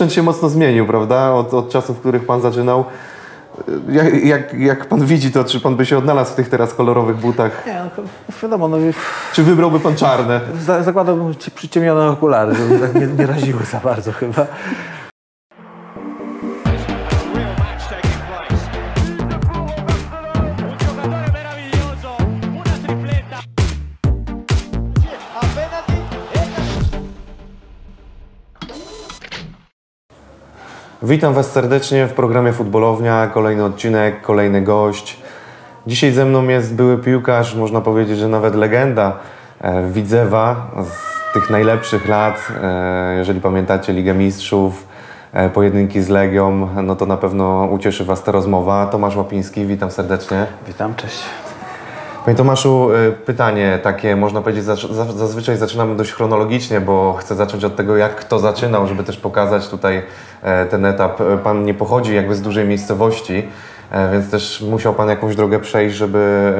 sprzęt się mocno zmienił, prawda? Od, od czasów, w których pan zaczynał. Jak, jak, jak pan widzi to, czy pan by się odnalazł w tych teraz kolorowych butach? Nie, no, wiadomo, no, Czy wybrałby pan czarne? za, zakładałbym ci- przyciemnione okulary, żeby tak nie, nie raziły za bardzo chyba. Witam Was serdecznie w programie Futbolownia. Kolejny odcinek, kolejny gość. Dzisiaj ze mną jest były piłkarz, można powiedzieć, że nawet legenda e, Widzewa z tych najlepszych lat. E, jeżeli pamiętacie Ligę Mistrzów, e, pojedynki z Legią, no to na pewno ucieszy Was ta rozmowa. Tomasz Łapiński, witam serdecznie. Witam, cześć. Panie Tomaszu, y, pytanie takie, można powiedzieć, zazwyczaj zaczynamy dość chronologicznie, bo chcę zacząć od tego, jak kto zaczynał, żeby też pokazać tutaj e, ten etap. E, Pan nie pochodzi jakby z dużej miejscowości, e, więc też musiał Pan jakąś drogę przejść, żeby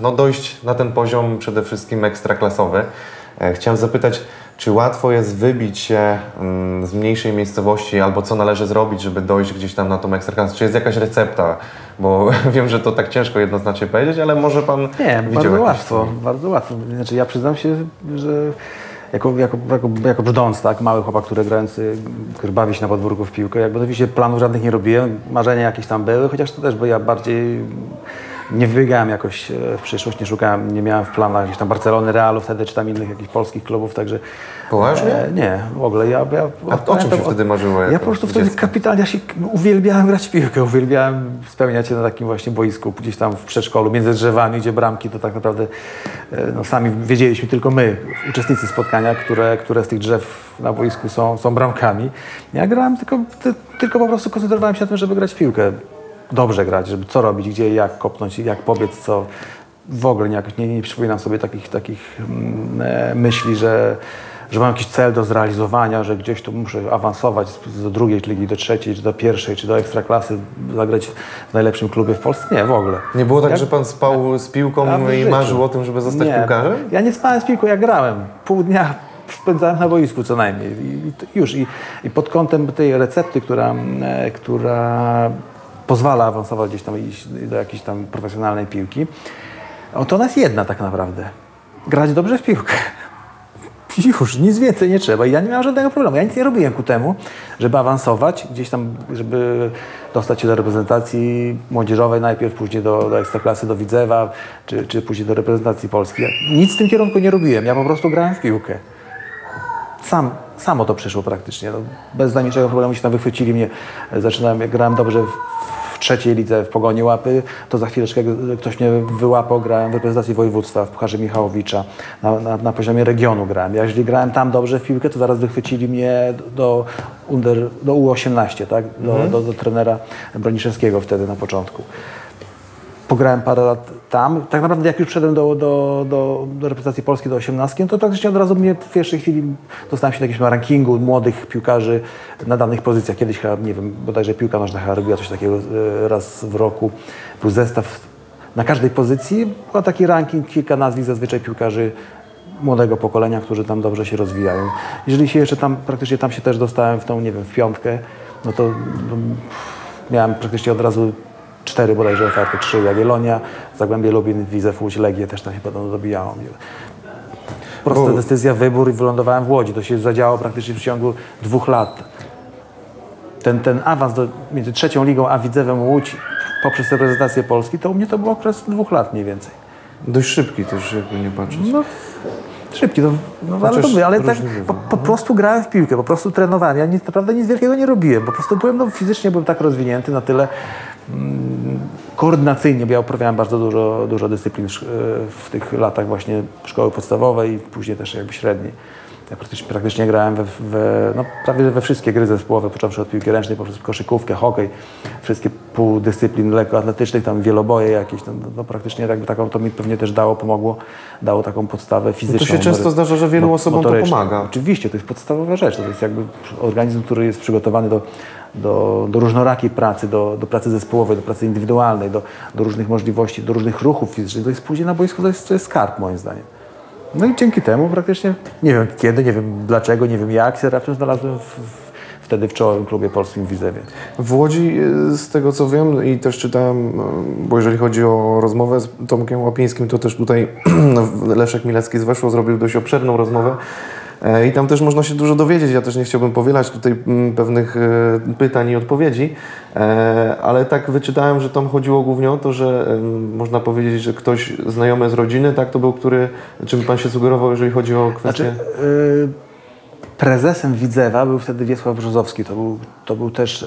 no, dojść na ten poziom przede wszystkim ekstraklasowy. E, Chciałem zapytać, czy łatwo jest wybić się mm, z mniejszej miejscowości, albo co należy zrobić, żeby dojść gdzieś tam na tą ekstraklasę? Czy jest jakaś recepta? Bo wiem, że to tak ciężko jednoznacznie powiedzieć, ale może Pan Nie, bardzo łatwo, bardzo łatwo. Znaczy ja przyznam się, że jako, jako, jako, jako brzdąc, tak, mały chłopak, który grający, który bawi się na podwórku w piłkę, jakby oczywiście planów żadnych nie robiłem, marzenia jakieś tam były, chociaż to też, bo ja bardziej nie wybiegałem jakoś e, w przyszłość, nie szukałem, nie miałem w planach gdzieś tam Barcelony, Realu wtedy, czy tam innych jakichś polskich klubów, także... Poważnie? E, nie, w ogóle. Ja, ja, A o czym się wtedy marzyło Ja po prostu wtedy dziecko? kapitalnie, ja się uwielbiałem grać w piłkę, uwielbiałem spełniać się na takim właśnie boisku, gdzieś tam w przedszkolu, między drzewami, gdzie bramki, to tak naprawdę e, no, sami wiedzieliśmy tylko my, uczestnicy spotkania, które, które z tych drzew na boisku są, są bramkami. Ja grałem tylko, ty, tylko po prostu koncentrowałem się na tym, żeby grać w piłkę. Dobrze grać, żeby co robić, gdzie, jak kopnąć, jak pobiec, co. W ogóle nie, nie, nie przypominam sobie takich, takich mm, e, myśli, że, że mam jakiś cel do zrealizowania, że gdzieś tu muszę awansować do drugiej ligi, do trzeciej, czy do pierwszej, czy do ekstraklasy, zagrać w najlepszym klubie w Polsce. Nie, w ogóle. Nie było tak, że Pan spał z piłką i marzył o tym, żeby zostać nie, piłkarzem? Ja nie spałem z piłką, ja grałem. Pół dnia spędzałem na boisku co najmniej. I, i już. I, I pod kątem tej recepty, która, e, która pozwala awansować gdzieś tam iść do jakiejś tam profesjonalnej piłki, o, to ona jest jedna tak naprawdę. Grać dobrze w piłkę. Już, nic więcej nie trzeba. I ja nie miałem żadnego problemu. Ja nic nie robiłem ku temu, żeby awansować, gdzieś tam, żeby dostać się do reprezentacji młodzieżowej najpierw, później do, do Ekstraklasy, do Widzewa, czy, czy później do reprezentacji Polski. Ja nic w tym kierunku nie robiłem. Ja po prostu grałem w piłkę. Sam, samo to przyszło praktycznie. No, bez najmniejszego problemu się tam wychwycili mnie. Zaczynałem, jak grałem dobrze w, w trzeciej lidze w Pogoni Łapy, to za chwileczkę ktoś mnie wyłapał, grałem w reprezentacji województwa w Pucharze Michałowicza. Na, na, na poziomie regionu grałem. Ja jeżeli grałem tam dobrze w piłkę, to zaraz wychwycili mnie do, under, do U18, tak? do, do, do trenera Broniszewskiego wtedy na początku. Pograłem parę lat tam. Tak naprawdę jak już wszedłem do, do, do, do reprezentacji Polski do 18, to praktycznie od razu mnie w pierwszej chwili dostałem się do jakiegoś rankingu młodych piłkarzy na danych pozycjach. Kiedyś chyba, nie wiem, bodajże piłka nożna chyba robiła coś takiego e, raz w roku. Był zestaw na każdej pozycji. Był taki ranking, kilka nazwisk zazwyczaj piłkarzy młodego pokolenia, którzy tam dobrze się rozwijają. Jeżeli się jeszcze tam, praktycznie tam się też dostałem w tą, nie wiem, w piątkę, no to no, miałem praktycznie od razu cztery bodajże oferty, trzy Jagiellonia, Zagłębie Lubin, Widzew, Łódź, Legię też tam się potem dobijało. Prosta decyzja, wybór i wylądowałem w Łodzi. To się zadziało praktycznie w ciągu dwóch lat. Ten, ten awans do, między trzecią ligą a Widzewem Łódź poprzez reprezentację Polski, to u mnie to był okres dwóch lat mniej więcej. Dość szybki też, jakby nie patrzeć. No, szybki, no, no ale, to mówię, ale tak po, po prostu grałem w piłkę, po prostu trenowałem. Ja nic, naprawdę nic wielkiego nie robiłem. Po prostu byłem, no, fizycznie byłem tak rozwinięty na tyle koordynacyjnie, bo ja uprawiałem bardzo dużo, dużo dyscyplin w, w tych latach właśnie szkoły podstawowej i później też jakby średniej. Ja praktycznie, praktycznie grałem we, we, no, prawie we wszystkie gry zespołowe, począwszy od piłki ręcznej, poprzez koszykówkę, hokej, wszystkie pół dyscyplin lekkoatletycznych, tam wieloboje jakieś, no, no, praktycznie jakby taką, to mi pewnie też dało, pomogło, dało taką podstawę fizyczną. się często zdarza, że wielu mo- osobom to motoryczną. pomaga. Oczywiście, to jest podstawowa rzecz, to jest jakby organizm, który jest przygotowany do, do, do różnorakiej pracy, do, do pracy zespołowej, do pracy indywidualnej, do, do różnych możliwości, do różnych ruchów fizycznych. To jest później na boisku, to jest, to jest skarb moim zdaniem. No i dzięki temu praktycznie, nie wiem kiedy, nie wiem dlaczego, nie wiem jak, się znalazłem w, w, wtedy w czołowym klubie polskim w Widzewie. W Łodzi, y, z tego co wiem i też czytałem, y, bo jeżeli chodzi o rozmowę z Tomkiem Łapińskim, to też tutaj no, Leszek Milecki z Weszło zrobił dość obszerną rozmowę. E, I tam też można się dużo dowiedzieć. Ja też nie chciałbym powielać tutaj mm, pewnych e, pytań i odpowiedzi, e, ale tak wyczytałem, że tam chodziło głównie o to, że można powiedzieć, że ktoś znajomy z rodziny, tak to był, który, czym pan się sugerował, jeżeli chodzi o kwestię. Znaczy, y, prezesem Widzewa był wtedy Wiesław Brzozowski. To był, to był też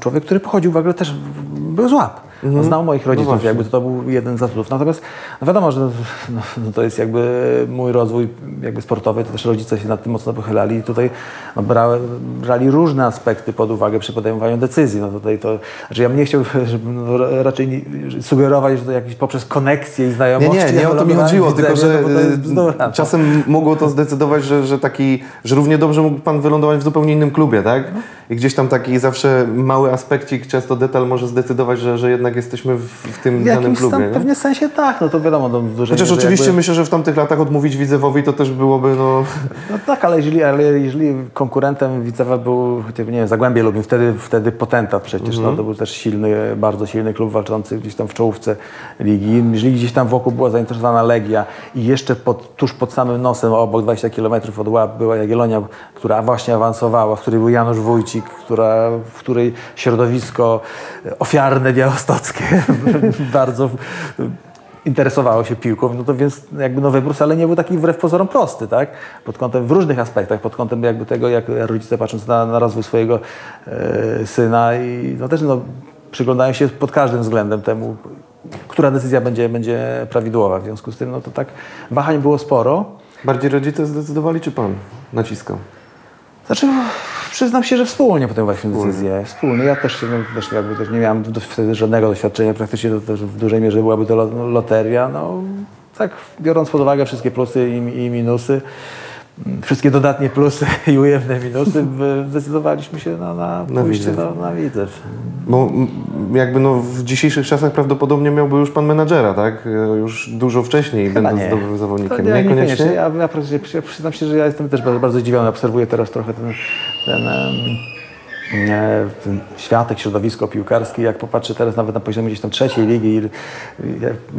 człowiek, który pochodził w ogóle też, był z łap. On znał moich rodziców, właśnie. jakby to, to był jeden z atutów. Natomiast no wiadomo, że no, no to jest jakby mój rozwój jakby sportowy, to też rodzice się nad tym mocno pochylali i tutaj no, brały, brali różne aspekty pod uwagę przy podejmowaniu decyzji. No tutaj to, znaczy ja bym nie chciał żeby, no, raczej nie, sugerować, że to jakieś poprzez koneksje i Nie, znajomości. nie, nie o to mi chodziło, tylko że no bo to jest czasem mogło to zdecydować, że, że taki, że równie dobrze mógł Pan wylądować w zupełnie innym klubie, tak? I gdzieś tam taki zawsze mały aspekcik, często detal może zdecydować, że, że jednak jesteśmy w, w tym W danym klubie. tam nie? pewnie sensie tak, no to wiadomo, no, w dużej Chociaż mierze oczywiście jakby, myślę, że w tamtych latach odmówić Widzewowi to też byłoby, no... No tak, ale jeżeli, ale jeżeli konkurentem Widzewa był, chociażby, nie wiem, Zagłębie Lubin, wtedy, wtedy potentat przecież, Mhm. no, to był też silny, bardzo silny klub walczący gdzieś tam w czołówce ligi. Jeżeli gdzieś tam wokół była zainteresowana Legia i jeszcze pod, tuż pod samym nosem, obok 20 km od łap była Jagiellonia, która właśnie awansowała, w której był Janusz Wójcik, która, w której środowisko ofiarne białostockie bardzo interesowało się piłką, no to więc jakby no wybór wcale nie był taki wbrew pozorom prosty, tak? Pod kątem, w różnych aspektach, pod kątem jakby tego, jak rodzice patrząc na, na rozwój swojego e, syna i no też no, przyglądają się pod każdym względem temu, która decyzja będzie, będzie prawidłowa. W związku z tym, no to tak wahań było sporo. Bardziej rodzice zdecydowali, czy Pan naciskał? Znaczy, przyznam się, że wspólnie podejmowaliśmy decyzję. Wspólnie. Ja też, no, też, jakby też nie miałem do, wtedy żadnego doświadczenia. Praktycznie to też w dużej mierze byłaby to lo- loteria. No, tak, biorąc pod uwagę wszystkie plusy i, i minusy, wszystkie dodatnie plusy i ujemne minusy, zdecydowaliśmy się na, na pójście Widzew. na, na Widzew. Bo jakby no w dzisiejszych czasach prawdopodobnie miałby już Pan menadżera, tak? E, Już dużo wcześniej, Chyba będąc nie. dobrym To zawodnikiem. nie, Niekoniecznie? Ja, ja, ja przyznam się, że ja jestem też bardzo, bardzo zdziwiony. Obserwuję teraz trochę ten, ten, e, światek, środowisko piłkarskie. Jak popatrzę teraz nawet na poziomie gdzieś tam trzeciej ligi, ile,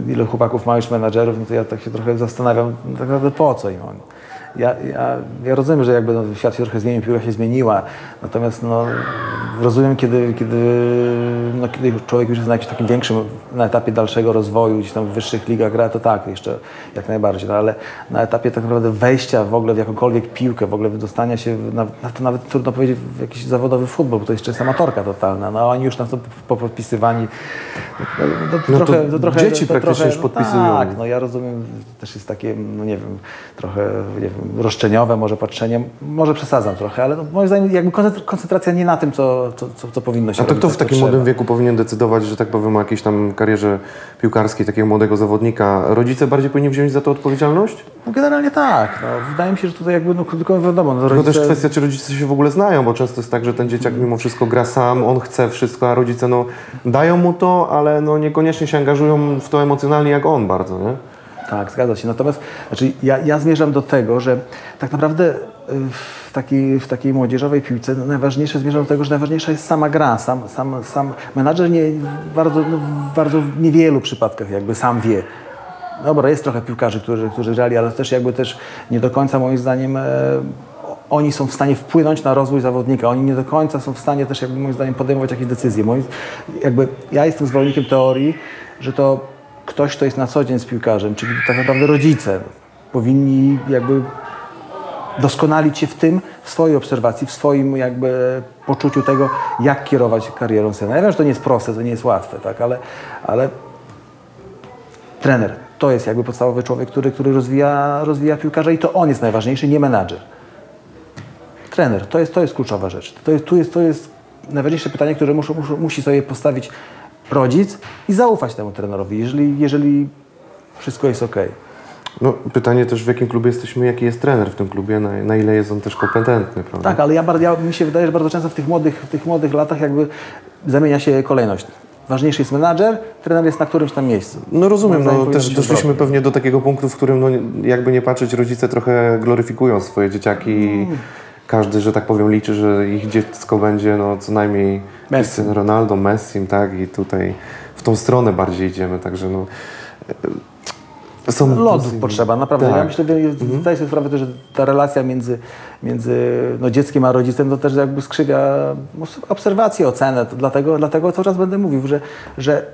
ile chłopaków ma już menadżerów, no to ja tak się trochę zastanawiam, tak naprawdę po co im oni. Ja, ja, ja rozumiem, że jakby no, świat się trochę zmienił, piłka się zmieniła, natomiast no, rozumiem, kiedy, kiedy, no, kiedy człowiek już jest na jakimś takim większym, na etapie dalszego rozwoju, gdzieś tam w wyższych ligach gra, to tak, jeszcze jak najbardziej, no, ale na etapie tak naprawdę wejścia w ogóle w jakąkolwiek piłkę, w ogóle wydostania się, na, to nawet trudno powiedzieć w jakiś zawodowy futbol, bo to jeszcze jest amatorka totalna, no oni już na to popodpisywani, no, no, to No to trochę, to trochę, dzieci to praktycznie trochę, już podpisują. Tak, no ja rozumiem, też jest takie, no nie wiem, trochę nie wiem, roszczeniowe może patrzenie, może przesadzam trochę, ale no, moim zdaniem jakby koncentra- koncentracja nie na tym, co, co, co, co powinno się A to robić, kto w tak, co takim trzeba. młodym wieku powinien decydować, że tak powiem o jakiejś tam karierze piłkarskiej takiego młodego zawodnika? Rodzice bardziej powinni wziąć za to odpowiedzialność? No, generalnie tak, no, wydaje mi się, że tutaj jakby, no tylko wiadomo, no, rodzice... też kwestia, czy rodzice się w ogóle znają, bo często jest tak, że ten dzieciak mimo wszystko gra sam, on chce wszystko, a rodzice no, dają mu to, ale no, niekoniecznie się angażują w to emocjonalnie jak on bardzo, nie? Tak, zgadza się. Natomiast znaczy, ja, ja zmierzam do tego, że tak naprawdę y, w takiej, w takiej młodzieżowej piłce no, najważniejsze zmierzam do tego, że najważniejsza jest sama gra. Sam, sam, sam menadżer nie, bardzo, no, w bardzo niewielu przypadkach jakby sam wie. Dobra, jest trochę piłkarzy, którzy, którzy grali, ale też jakby też nie do końca moim zdaniem e, oni są w stanie wpłynąć na rozwój zawodnika. Oni nie do końca są w stanie też jakby moim zdaniem podejmować jakieś decyzje. Moim, jakby ja jestem zwolennikiem teorii, że to ktoś, kto jest na co dzień z piłkarzem, czyli tak naprawdę rodzice, powinni jakby doskonalić się w tym, w swojej obserwacji, w swoim jakby poczuciu tego, jak kierować karierą syna. Ja wiem, że to nie jest proste, to nie jest łatwe, tak, ale, ale trener to jest jakby podstawowy człowiek, który, który rozwija, rozwija piłkarza i to on jest najważniejszy, nie menadżer. Trener, to jest, to jest kluczowa rzecz. To jest, tu jest, to jest najważniejsze pytanie, które muszą, muszą, musi sobie postawić rodzic i zaufać temu trenerowi, jeżeli, jeżeli wszystko jest ok. No, pytanie też, w jakim klubie jesteśmy, jaki jest trener w tym klubie, na, na ile jest on też kompetentny, prawda? Tak, ale ja, ja, mi się wydaje, że bardzo często w tych młodych, w tych młodych latach jakby zamienia się kolejność. Ważniejszy jest menadżer, trener jest na którymś tam miejscu. No rozumiem, no też doszliśmy pewnie do takiego punktu, w którym no, jakby nie patrzeć, rodzice trochę gloryfikują swoje dzieciaki i, każdy, że tak powiem, liczy, że ich dziecko będzie no, co najmniej Messi. Ronaldo, Messi, tak? I tutaj w tą stronę bardziej idziemy, także no... e, Są Lodów potrzeba, naprawdę. Tak. Ja myślę, że zdaję sobie sprawę że ta relacja między, między no, dzieckiem a rodzicem to też jakby skrzywia obserwację, ocenę. To dlatego, dlatego cały czas będę mówił, że, że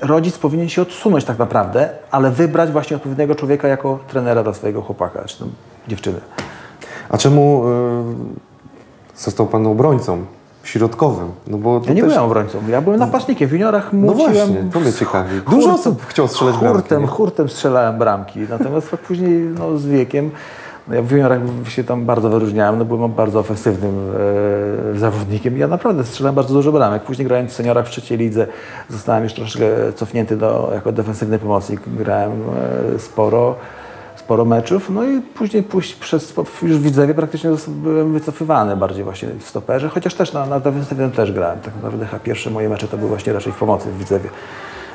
rodzic powinien się odsunąć tak naprawdę, ale wybrać właśnie odpowiedniego człowieka jako trenera dla swojego chłopaka czy dziewczyny. A czemu y, został Pan obrońcą środkowym? No bo Ja nie też... byłem obrońcą, ja byłem napastnikiem. W juniorach No młóciłem właśnie, to mnie ciekawi. Dużo osób chciało strzelać bramki. hurtem, hurtem strzelałem bramki, natomiast tak później no, z wiekiem, no, ja w juniorach się tam bardzo wyróżniałem, no, byłem bardzo ofensywnym e, zawodnikiem i ja naprawdę strzelałem bardzo dużo bramek. Później grając w seniorach w trzeciej lidze zostałem już troszkę cofnięty do, jako defensywny pomocnik, grałem e, sporo. Sporo meczów, no i później pójść przez, już w Widzewie praktycznie byłem wycofywany bardziej właśnie w stoperze, chociaż też na, na defensywnym też grałem. Tak naprawdę chyba pierwsze moje mecze to były właśnie raczej w pomocy w Widzewie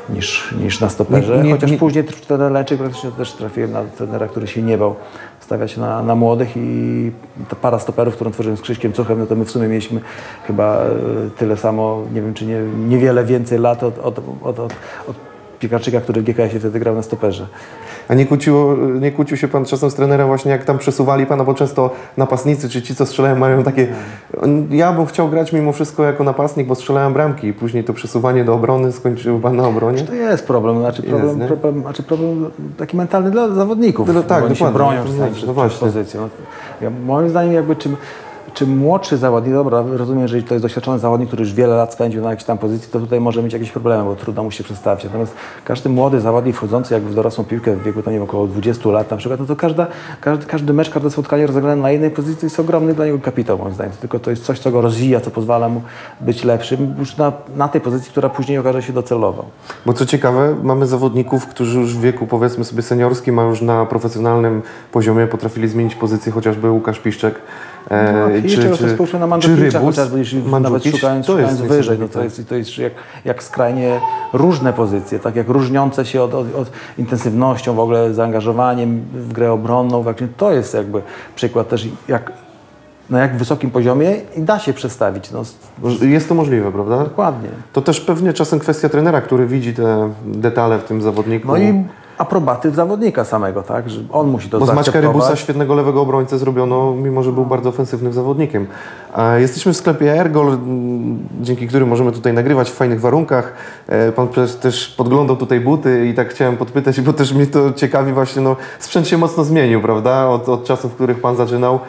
niż, niż na stoperze. Nie- nie- Chociaż nie- później trener Lęczyk praktycznie też trafiłem na trenera, który się nie bał stawiać na, na młodych i ta para stoperów, którą tworzyłem z Krzyśkiem Cuchem, no to my w sumie mieliśmy chyba e, tyle samo, nie wiem czy nie, niewiele więcej lat od, od, od, od, od Piekarczyka, który w GKS-ie wtedy grał na stoperze. A nie kłóciło, nie kłócił się Pan czasem z trenerem właśnie jak tam przesuwali Pana, bo często napastnicy czy ci, co strzelają mają takie ja bym chciał grać mimo wszystko jako napastnik, bo strzelałem bramki i później to przesuwanie do obrony skończył Pan na obronie. To jest problem, znaczy Jest, problem, nie? problem, znaczy problem taki mentalny dla zawodników. No tak, bo oni się dokładnie, bronią znaczy, przed, no przed właśnie. pozycją. Ja, moim zdaniem jakby czym, czym młodszy zawodnik, dobra, rozumiem, że to jest doświadczony zawodnik, który już wiele lat spędził na jakiejś tam pozycji, to tutaj może mieć jakieś problemy, bo trudno mu się przestawić. Natomiast każdy młody zawodnik wchodzący jak w dorosłą piłkę w wieku to nie wiem, około 20 lat na przykład, no to każda, każdy, każdy mecz, każde spotkanie rozegrane na jednej pozycji jest ogromny dla niego kapitał moim zdaniem. Tylko to jest coś, co go rozwija, co pozwala mu być lepszym już na, na tej pozycji, która później okaże się docelowa. Bo co ciekawe, mamy zawodników, którzy już w wieku powiedzmy sobie seniorskim, a już na profesjonalnym poziomie potrafili zmienić pozycję, chociażby Łukasz Piszczek. E, No, i czego to spójrzmy na Mandzukiewicza chociażby, jeśli nawet szukając, to szukając wyżej, no to jest, to jest jak, jak skrajnie różne pozycje, tak jak różniące się od, od, od intensywnością, w ogóle zaangażowaniem w grę obronną, właśnie to jest jakby przykład też jak, na jak wysokim poziomie i da się przedstawić, no Jest to możliwe, prawda? dokładnie. To też pewnie czasem kwestia trenera, który widzi te detale w tym zawodniku. No i aprobaty zawodnika samego, tak, że on musi to Bo z Maćka. Rybusa świetnego lewego obrońcę zrobiono, mimo że był bardzo ofensywnym zawodnikiem. Jesteśmy w sklepie Ergol, dzięki którym możemy tutaj nagrywać w fajnych warunkach. E, Pan też- też podglądał tutaj buty i tak chciałem podpytać, bo też mnie to ciekawi właśnie, no sprzęt się mocno zmienił, prawda? Od, od czasów, w których Pan zaczynał.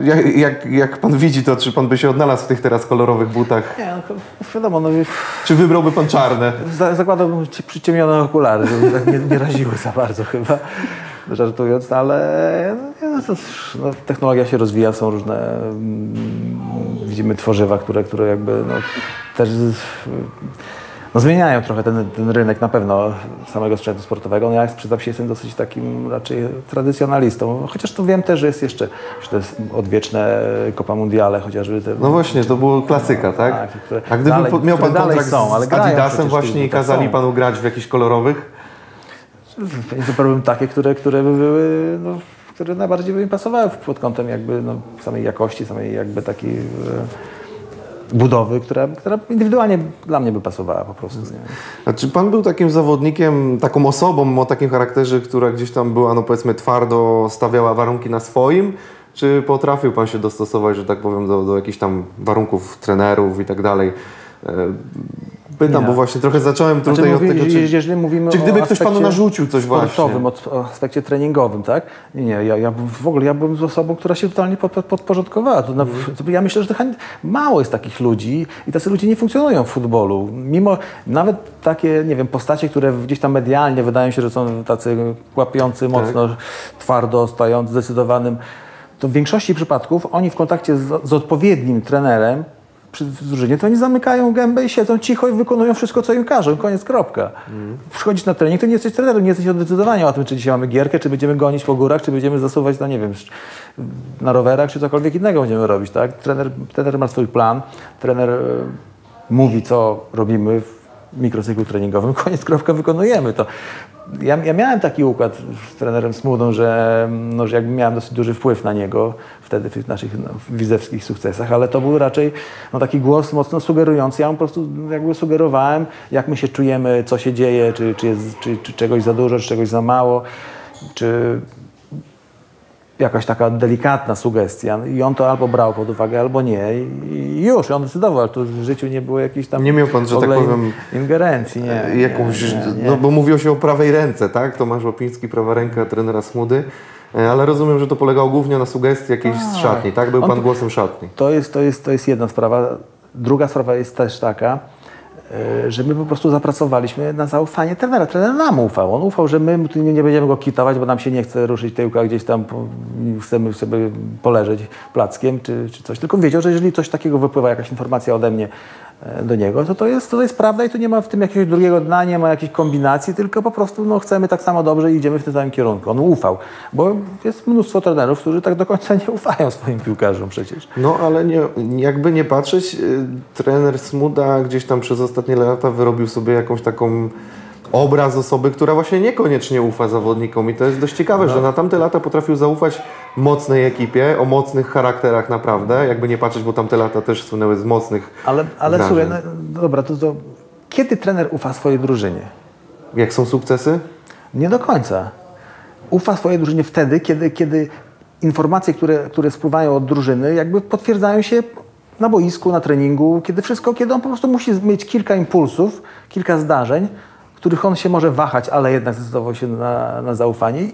Jak, jak, jak Pan widzi to, czy Pan by się odnalazł w tych teraz kolorowych butach? Nie, no, wiadomo, no, Czy wybrałby Pan czarne? Za- Zakładałbym ci przyciemnione okulary, żeby tak nie, nie raziły za bardzo chyba, żartując, no ale no, no, technologia się rozwija, są różne, mm, widzimy tworzywa, które, które jakby no, też no, zmieniają trochę ten, ten rynek na pewno samego sprzętu sportowego. No, ja przyznam się, jestem dosyć takim raczej tradycjonalistą, chociaż to wiem też, że jest jeszcze, że to jest odwieczne Copa Mundiale, chociażby te, No właśnie, to było klasyka, tak? Tak, które A gdyby dalej- po- miał Pan dalej kontrakt są, ale z Adidasem właśnie i butach, kazali są. Panu grać w jakichś kolorowych? Zupełnie takie, które, które by były, no, które najbardziej by mi pasowały pod kątem jakby no, samej jakości, samej jakby takiej budowy, która, która indywidualnie dla mnie by pasowała po prostu. Nie? A czy pan był takim zawodnikiem, taką osobą o takim charakterze, która gdzieś tam była, no powiedzmy, twardo stawiała warunki na swoim? Czy potrafił pan się dostosować, że tak powiem, do, do jakichś tam warunków trenerów i tak dalej? Pytam, bo właśnie trochę zacząłem Znaczy, tutaj mówi, od tego, czy, jeżeli mówimy czy gdyby ktoś panu narzucił coś sportowym, właśnie? o aspekcie treningowym, tak? Nie, nie, ja, ja w ogóle ja byłem osobą, która się totalnie pod, pod, podporządkowała. To, Mhm. ja myślę, że to mało jest takich ludzi i tacy ludzie nie funkcjonują w futbolu. Mimo nawet takie, nie wiem, postacie, które gdzieś tam medialnie wydają się, że są tacy łapiący Tak. mocno, twardo, stojąc, zdecydowanym, to w większości przypadków oni w kontakcie z, z odpowiednim trenerem drużynie, to oni zamykają gębę i siedzą cicho i wykonują wszystko, co im każą. Koniec, kropka. Przychodzisz na trening, to nie jesteś trenerem, nie jesteś od decydowania o tym, czy dzisiaj mamy gierkę, czy będziemy gonić po górach, czy będziemy zasuwać, no nie wiem, na rowerach, czy cokolwiek innego będziemy robić, tak? Trener, trener ma swój plan, trener e, mówi, co robimy w mikrocyklu treningowym, koniec, kropka, wykonujemy to. Ja, ja miałem taki układ z trenerem Smudą, że, no, że jakby miałem dosyć duży wpływ na niego wtedy w naszych no, widzewskich sukcesach, ale to był raczej no, taki głos mocno sugerujący. Ja mu po prostu jakby sugerowałem, jak my się czujemy, co się dzieje, czy, czy, jest, czy, czy czegoś za dużo, czy czegoś za mało, czy jakaś taka delikatna sugestia i on to albo brał pod uwagę, albo nie i już, on decydował, ale tu w życiu nie było jakiejś tam Nie miał pan, że tak powiem, ingerencji, nie. nie, jakąś, nie, nie. no bo mówiło się o prawej ręce, tak? Tomasz Łopiński, prawa ręka trenera Smudy, E, ale rozumiem, że to polegało głównie na sugestii jakiejś z szatni, tak? Był On- pan głosem szatni. To jest, to, jest, to jest jedna sprawa. Druga sprawa jest też taka, e, że my po prostu zapracowaliśmy na zaufanie trenera. Trener nam ufał. On ufał, że my nie będziemy go kitować, bo nam się nie chce ruszyć tyłka gdzieś tam, chcemy sobie poleżeć plackiem czy, czy coś. Tylko wiedział, że jeżeli coś takiego wypływa, jakaś informacja ode mnie e, do niego, to to jest, to jest prawda i tu nie ma w tym jakiegoś drugiego dna, nie ma jakiejś kombinacji, tylko po prostu no, chcemy tak samo dobrze i idziemy w tym samym kierunku. On ufał, bo jest mnóstwo trenerów, którzy tak do końca nie ufają swoim piłkarzom przecież. No ale nie, jakby nie patrzeć, y, trener Smuda gdzieś tam przez ostatnie lata wyrobił sobie jakąś taką obraz osoby, która właśnie niekoniecznie ufa zawodnikom i to jest dość ciekawe, No. że na tamte lata potrafił zaufać mocnej ekipie, o mocnych charakterach naprawdę, jakby nie patrzeć, bo tamte lata też słynęły z mocnych Ale, ale słuchaj, no, dobra, to, to kiedy trener ufa swojej drużynie? Jak są sukcesy? Nie do końca. Ufa swojej drużynie wtedy, kiedy, kiedy informacje, które, które spływają od drużyny, jakby potwierdzają się na boisku, na treningu, kiedy wszystko, kiedy on po prostu musi mieć kilka impulsów, kilka zdarzeń, których on się może wahać, ale jednak zdecydował się na, na zaufanie.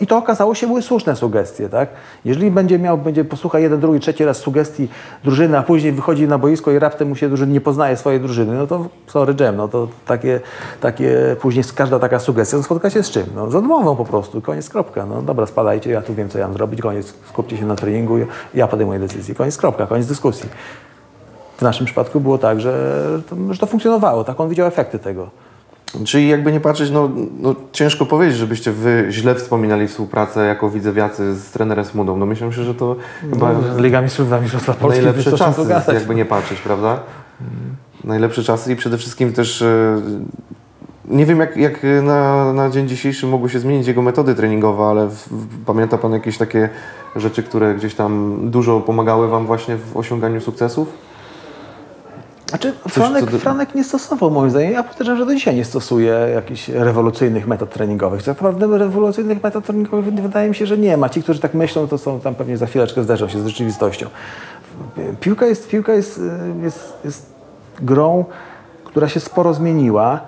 I to okazało się były słuszne sugestie, tak? Jeżeli będzie miał, będzie posłucha jeden, drugi, trzeci raz sugestii drużyny, a później wychodzi na boisko i raptem mu się drużyny nie poznaje swojej drużyny, no to sorry Jem, no to takie, takie później każda taka sugestia no spotka się z czym? No z odmową po prostu, koniec, kropka. No dobra, spadajcie, ja tu wiem, co ja mam zrobić, koniec, skupcie się na treningu, ja podejmuję decyzję, koniec, kropka, koniec dyskusji. W naszym przypadku było tak, że to, że to funkcjonowało, tak on widział efekty tego. Czyli jakby nie patrzeć, no, no ciężko powiedzieć, żebyście wy źle wspominali współpracę jako widzewiacy z trenerem Smudą. No myślę, że to chyba Liga Mistrzów, dla Mistrzostwa Polski, najlepsze czasy, jakby nie patrzeć, prawda? Najlepsze czasy i przede wszystkim też e, nie wiem jak, jak na, na dzień dzisiejszy mogły się zmienić jego metody treningowe, ale w, pamięta Pan jakieś takie rzeczy, które gdzieś tam dużo pomagały Wam właśnie w osiąganiu sukcesów? Znaczy, Franek, co do- Franek nie stosował moim zdaniem, ja podejrzewam, że do dzisiaj nie stosuje jakichś rewolucyjnych metod treningowych. Tak naprawdę rewolucyjnych metod treningowych wydaje mi się, że nie ma. Ci, którzy tak myślą, to są tam pewnie za chwileczkę zderzą się z rzeczywistością. Piłka jest, piłka jest, y, jest, jest grą, która się sporo zmieniła,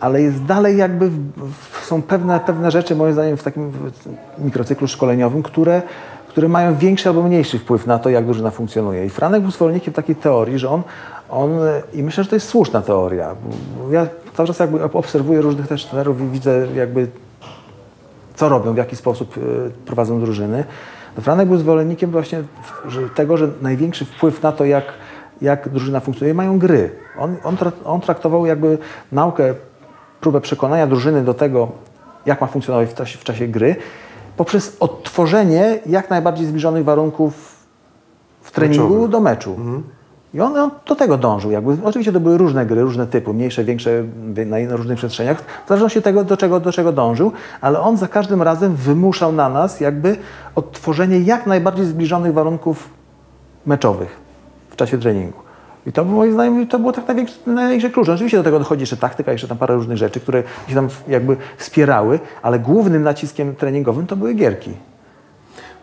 ale jest dalej jakby, w, w, są pewne, pewne rzeczy moim zdaniem w takim mikrocyklu szkoleniowym, które, które mają większy albo mniejszy wpływ na to, jak drużyna funkcjonuje. I Franek był zwolennikiem takiej teorii, że on, on i myślę, że to jest słuszna teoria. Ja cały czas jakby obserwuję różnych też trenerów i widzę jakby co robią, w jaki sposób y, prowadzą drużyny. Franek był zwolennikiem właśnie tego, że największy wpływ na to, jak, jak drużyna funkcjonuje, mają gry. On, on, on traktował jakby naukę, próbę przekonania drużyny do tego, jak ma funkcjonować w czasie, w czasie gry, poprzez odtworzenie jak najbardziej zbliżonych warunków w treningu Meczowych. do meczu. I on, on do tego dążył. Jakby, oczywiście to były różne gry, różne typy, mniejsze, większe, na, na różnych przestrzeniach, w zależności od tego, do czego, do czego dążył, ale on za każdym razem wymuszał na nas jakby odtworzenie jak najbardziej zbliżonych warunków meczowych w czasie treningu. I to moim zdaniem, to było tak największy klucz. Oczywiście do tego dochodzi jeszcze taktyka, jeszcze tam parę różnych rzeczy, które się tam jakby wspierały, ale głównym naciskiem treningowym to były gierki.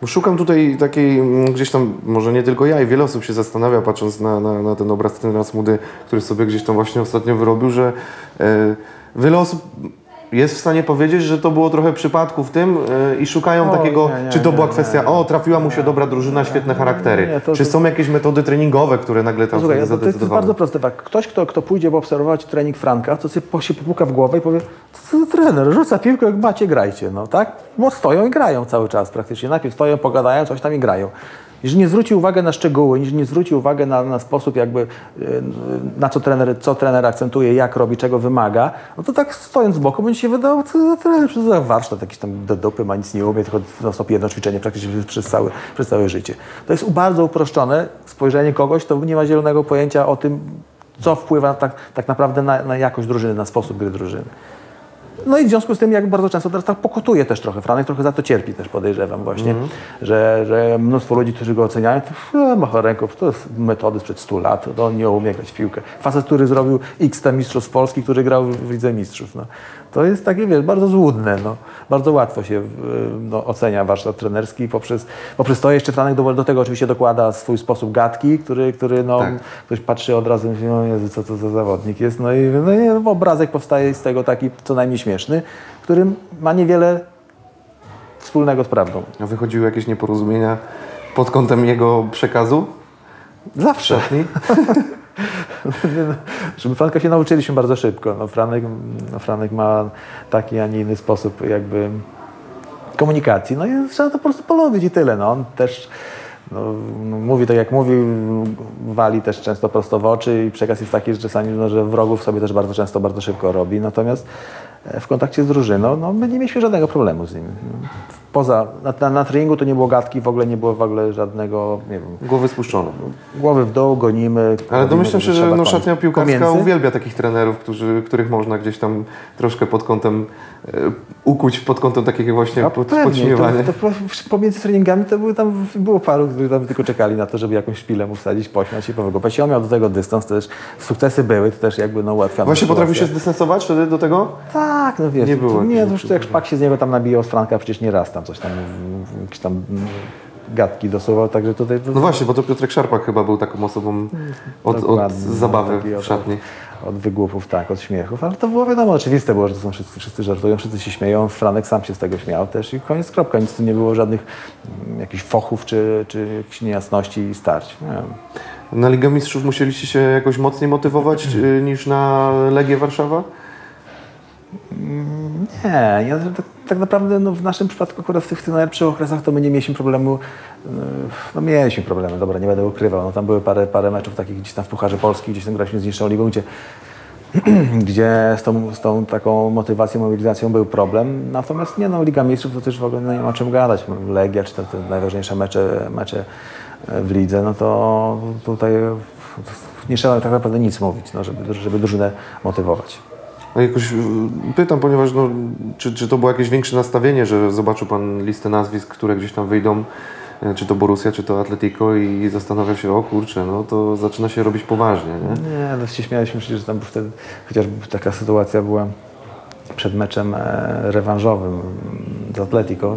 Szukam tutaj takiej, mm, gdzieś tam, może nie tylko ja i wiele osób się zastanawia, patrząc na, na, na ten obraz trenera Smudy, który sobie gdzieś tam właśnie ostatnio wyrobił, że e, wiele osób jest w stanie powiedzieć, że to było trochę przypadku w tym e, i szukają Oj, takiego, nie, nie, czy to nie, była kwestia, o, trafiła mu się dobra drużyna, świetne charaktery. to- czy są jakieś metody treningowe, które nagle tam Słuchaj, są to, to jest bardzo proste. Tak. Ktoś, kto, kto pójdzie obserwować trening Franka, to sobie się popuka w głowę i powie, co trener, rzuca piłkę, jak macie, grajcie. No, tak? Bo stoją i grają cały czas praktycznie. Najpierw stoją, pogadają, coś tam i grają. Jeżeli nie zwróci uwagę na szczegóły, jeżeli nie zwróci uwagę na, na sposób jakby, e, na co trener, co trener akcentuje, jak robi, czego wymaga, no to tak stojąc z boku będzie się wydawało, co za trener, co za warsztat jakiś tam do dupy, ma nic nie umie, tylko na stop jedno ćwiczenie praktycznie przez całe, przez całe życie. To jest bardzo uproszczone spojrzenie kogoś, kto nie ma zielonego pojęcia o tym, co wpływa tak, tak naprawdę na, na jakość drużyny, na sposób gry drużyny. No i w związku z tym, jak bardzo często teraz tak pokutuje też trochę. Franek trochę za to cierpi też podejrzewam właśnie, że, że mnóstwo ludzi, którzy go oceniają, to macha ręką, to jest metody sprzed 100 lat, to on nie umie grać w piłkę. Facet, który zrobił x tam mistrzostw Polski, który grał w Lidze Mistrzów. No. To jest takie, wiesz, bardzo złudne. No. Bardzo łatwo się no, ocenia warsztat trenerski poprzez, poprzez to jeszcze Franek do, do tego oczywiście dokłada swój sposób gadki, który, który no, Tak. ktoś patrzy od razu i myśli, no Jezu, co to za zawodnik jest. No i no, i obrazek powstaje z tego taki co najmniej śmieszny, który ma niewiele wspólnego z prawdą. A wychodziły jakieś nieporozumienia pod kątem jego przekazu? Zawsze. Żeby Franka się nauczyliśmy bardzo szybko. No, Franek, Franek ma taki, a nie inny sposób jakby komunikacji. No i trzeba to po prostu polubić i tyle. No, on też no, mówi tak jak mówi, wali też często prosto w oczy i przekaz jest taki, że czasami no, że wrogów sobie też bardzo często, bardzo szybko robi. Natomiast w kontakcie z drużyną, no, my nie mieliśmy żadnego problemu z nim. Poza, na, na, na treningu to nie było gadki, w ogóle nie było w ogóle żadnego, nie wiem, Głowy spuszczone. głowy w dół, gonimy. Ale domyślam się, że no, szatnia piłkarska Pomiędzy? uwielbia takich trenerów, którzy, których można gdzieś tam troszkę pod kątem e, ukuć, pod kątem takiego właśnie pod, podśmiewania. to, to po- pomiędzy treningami to były tam, było paru, którzy tam tylko czekali na to, żeby jakąś szpilę mu wsadzić, pośmiać i powygłupać. I on miał do tego dystans, to też sukcesy były, to też jakby no ułatwiało. Właśnie potrafił się zdystansować wtedy do tego? Tak, no wiesz, Nie było to, nie, to już jak szpak się z niego tam nabijał z Franka, przecież nie raz tam coś tam, tam gadki dosuwał, także tutaj... To, No właśnie, bo to Piotrek Szarpak chyba był taką osobą od, od Dokładnie, zabawy w szatni. Od wygłupów, tak, od śmiechów, ale to było wiadomo, oczywiste było, że to są wszyscy, wszyscy żartują, wszyscy się śmieją, Franek sam się z tego śmiał też i koniec, kropka, nic tu nie było, żadnych mm, jakichś fochów czy, czy jakichś niejasności i starć. Na Ligę Mistrzów musieliście się jakoś mocniej motywować y, niż na Legię Warszawa? Nie, ja, tak, tak naprawdę no, w naszym przypadku akurat w tych, tych najlepszych okresach to my nie mieliśmy problemu, yy, no mieliśmy problemy, dobra, nie będę ukrywał, no tam były parę, parę meczów takich gdzieś tam w Pucharze Polski, gdzieś tam graliśmy z niższą ligą, gdzie, gdzie z, tą, z tą taką motywacją, mobilizacją był problem, natomiast nie no, Liga Mistrzów to też w ogóle nie ma o czym gadać, Legia czy te, te najważniejsze mecze, mecze w lidze, no to tutaj nie trzeba tak naprawdę nic mówić, no, żeby, żeby drużynę motywować. Jakoś y, pytam, ponieważ no, czy, czy to było jakieś większe nastawienie, że zobaczył Pan listę nazwisk, które gdzieś tam wyjdą, y, czy to Borussia, czy to Atletico i zastanawia się, o kurczę, no to zaczyna się robić poważnie, nie? Nie, no się śmialiśmy przecież, że tam wtedy chociażby taka sytuacja była przed meczem e, rewanżowym z Atletico.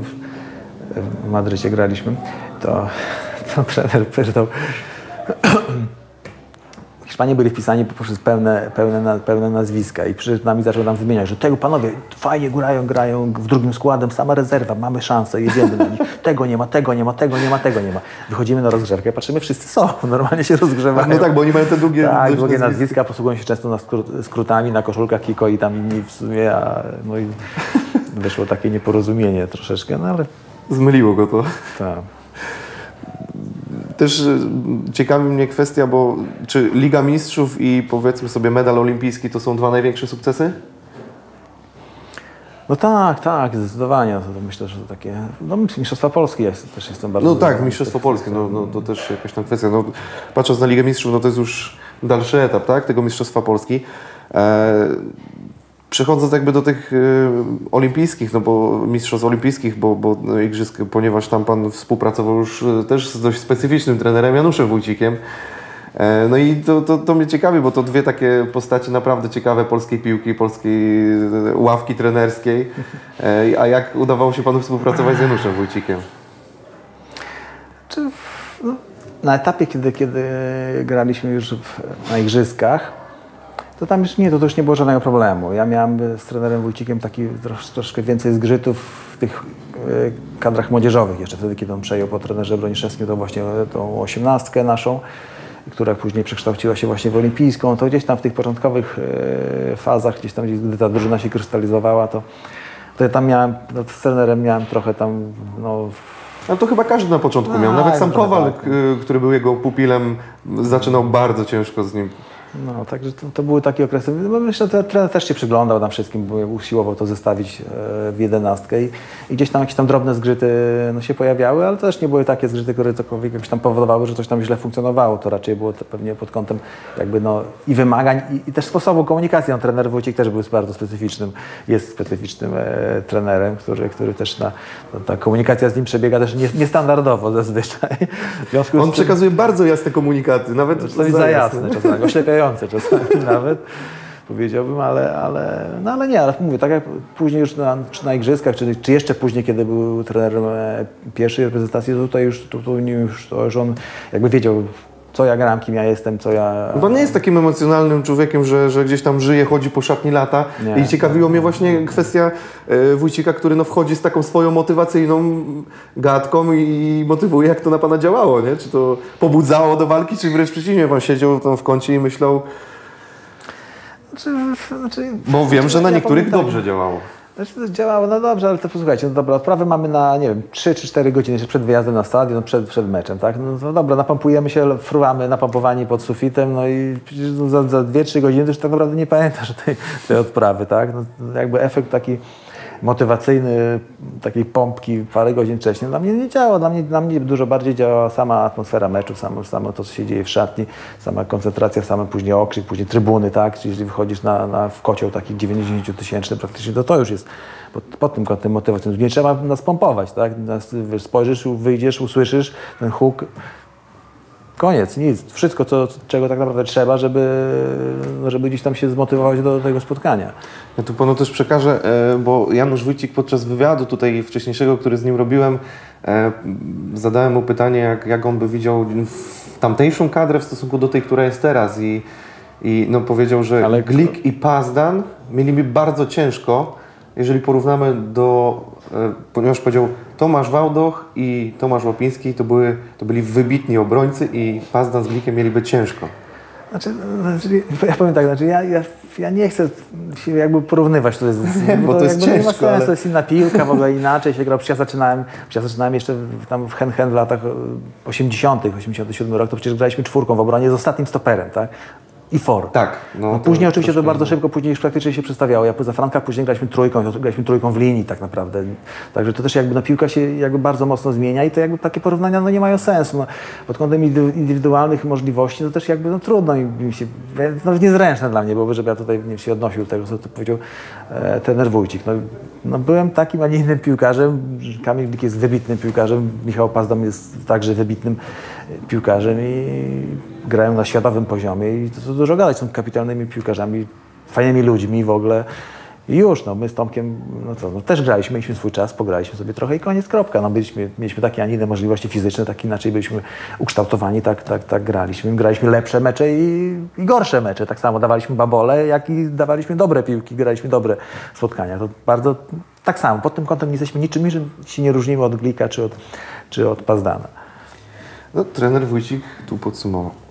W Madrycie graliśmy. To, to trener pytał. Hiszpanie byli wpisani poprzez pełne, pełne, pełne nazwiska i przed nami zaczął nam wymieniać, że tego panowie fajnie grają, grają w drugim składem, sama rezerwa, mamy szansę, jedziemy na nich. Tego nie ma, tego nie ma, tego nie ma, tego nie ma. Wychodzimy na rozgrzewkę, patrzymy, wszyscy są, normalnie się rozgrzewają. No tak, bo oni mają te długie, Tak, dość długie nazwiska. nazwiska, posługują się często na skrót, skrótami, na koszulkach Kiko i tam inni w sumie, a no i wyszło takie nieporozumienie troszeczkę, no ale Zmyliło go to. tak. Też y, ciekawi mnie kwestia, bo czy Liga Mistrzów i powiedzmy sobie medal olimpijski to są dwa największe sukcesy? No tak, tak, zdecydowanie. To, to myślę, że to takie, no Mistrzostwa Polski jest, też jestem bardzo No tak, Mistrzostwo Polskie, no, no to też jakaś tam kwestia. No, patrząc na Ligę Mistrzów, no to jest już dalszy etap, tak, tego Mistrzostwa Polski. E, przechodząc jakby do tych e, olimpijskich, no bo Mistrzostw Olimpijskich, bo, bo no, Igrzysk, ponieważ tam Pan współpracował już e, też z dość specyficznym trenerem Januszem Wójcikiem. E, No i to, to, to mnie ciekawi, bo to dwie takie postaci naprawdę ciekawe polskiej piłki, polskiej e, ławki trenerskiej. E, A jak udawało się Panu współpracować z Januszem Wójcikiem? Czy w, no, na etapie, kiedy, kiedy graliśmy już w, na igrzyskach, to tam już nie, to, to już nie było żadnego problemu. Ja miałem z trenerem Wójcikiem taki trosz, troszkę więcej zgrzytów w tych e, kadrach młodzieżowych. Jeszcze wtedy, kiedy on przejął po trenerze Broniszewskim, to właśnie tą osiemnastkę naszą, która później przekształciła się właśnie w olimpijską, to gdzieś tam w tych początkowych e, fazach, gdzieś tam, gdy ta drużyna się krystalizowała, to, to ja tam miałem, no, z trenerem miałem trochę tam, no, Ale to chyba każdy na początku Tak, miał. Nawet sam trochę Kowal, tak. k- który był jego pupilem, zaczynał bardzo ciężko z nim. No, także to, to były takie okresy. No, myślę, że trener też się przyglądał nam wszystkim, bo usiłował to zestawić e, w jedenastkę i, i gdzieś tam jakieś tam drobne zgrzyty no, się pojawiały, ale to też nie były takie zgrzyty, które cokolwiek jakoś tam powodowały, że coś tam źle funkcjonowało. To raczej było to pewnie pod kątem jakby no, i wymagań, i, i też sposobu komunikacji. No, trener Wójcik też był bardzo specyficznym, jest specyficznym e, trenerem, który, który też na, no, ta komunikacja z nim przebiega też nie, niestandardowo zazwyczaj. On przekazuje bardzo jasne komunikaty, nawet Czasami za jasne, czasami oślepiające czasami nawet, powiedziałbym, ale, ale, no ale nie, ale mówię, tak jak później już na, czy na igrzyskach, czy, czy jeszcze później, kiedy był trenerem pierwszej reprezentacji, to tutaj już, to, to, już, to on jakby wiedział, co ja gram, kim ja jestem, co ja... Bo nie jest takim emocjonalnym człowiekiem, że, że gdzieś tam żyje, chodzi po szatni lata. Nie. I ciekawiło mnie właśnie kwestia e, Wójcika, który no wchodzi z taką swoją motywacyjną gadką i motywuje, jak to na Pana działało, nie? Czy to pobudzało do walki, czy wręcz przeciwnie, Pan siedział tam w kącie i myślał, Znaczy, znaczy, bo wiem, że na ja niektórych tak, dobrze działało. Znaczy, to działało, no dobrze, ale to posłuchajcie, no dobra, odprawy mamy na, nie wiem, 3 czy 4 godziny jeszcze przed wyjazdem na stadion, przed, przed meczem, tak? No to dobra, napompujemy się, fruwamy napompowani pod sufitem, no i no za, za 2-3 godziny to już tak naprawdę nie pamiętasz tej, tej odprawy, tak? No, jakby efekt taki motywacyjny, takiej pompki parę godzin wcześniej, dla mnie nie działa. Dla mnie, dla mnie dużo bardziej działa sama atmosfera meczu, samo, samo to, co się dzieje w szatni, sama koncentracja, same później okrzyk, później trybuny, tak? Czyli jeżeli wychodzisz na, na, w kocioł taki 90-tysięczny praktycznie, to to już jest pod, pod tym kątem motywacyjnym. Nie trzeba nas pompować, tak? Nas, wiesz, spojrzysz, wyjdziesz, usłyszysz ten huk, Koniec, nic. Wszystko, co, czego tak naprawdę trzeba, żeby, żeby gdzieś tam się zmotywować do tego spotkania. Ja tu panu też przekażę, e, bo Janusz Wójcik podczas wywiadu tutaj wcześniejszego, który z nim robiłem, e, zadałem mu pytanie, jak, jak on by widział tamtejszą kadrę w stosunku do tej, która jest teraz i, i no powiedział, że Ale- Glik i Pazdan mieliby bardzo ciężko, jeżeli porównamy do, e, ponieważ powiedział Tomasz Wałdoch i Tomasz Łapiński to, były, to byli wybitni obrońcy i Pazdan z Glikiem mieliby ciężko. Znaczy, znaczy, ja powiem tak, znaczy ja, ja, ja nie chcę się jakby porównywać tutaj z, z bo to jest jakby nie ma ciężko, sensu, ale- to jest inna piłka, w ogóle inaczej się grał. Przecież ja zaczynałem, przecież ja zaczynałem jeszcze w, tam w Hen Hen w latach e, 80., 87 rok, to przecież graliśmy czwórką w obronie z ostatnim stoperem, tak? I for. Tak. No, No, to później oczywiście to bardzo szybko, później już praktycznie się przestawiało. Ja poza Franka później graliśmy trójką, to graliśmy trójką w linii tak naprawdę. Także to też jakby no, piłka się jakby bardzo mocno zmienia i to jakby takie porównania no, nie mają sensu. No, pod kątem indy- indywidualnych możliwości to też jakby no, trudno i mi się, nawet niezręczne dla mnie byłoby, żeby ja tutaj nie się odnosił do tego, co tu powiedział e, trener Wójcik. No, no, byłem takim, a nie innym piłkarzem. Kamil Glik jest wybitnym piłkarzem, Michał Pazdam jest także wybitnym e, piłkarzem i grają na światowym poziomie i to, dużo gadać, są kapitalnymi piłkarzami, fajnymi ludźmi w ogóle. I już, no, my z Tomkiem, no co, no, też graliśmy, mieliśmy swój czas, pograliśmy sobie trochę i koniec, kropka. No, byliśmy, mieliśmy takie, a nie inne możliwości fizyczne, tak inaczej byliśmy ukształtowani, tak, tak, tak graliśmy. Graliśmy lepsze mecze i, i gorsze mecze. Tak samo dawaliśmy babole, jak i dawaliśmy dobre piłki, graliśmy dobre spotkania. To bardzo tak samo. Pod tym kątem nie jesteśmy niczym innym, się nie różnimy od Glika czy od, czy od Pazdana. No, trener Wójcik tu podsumował.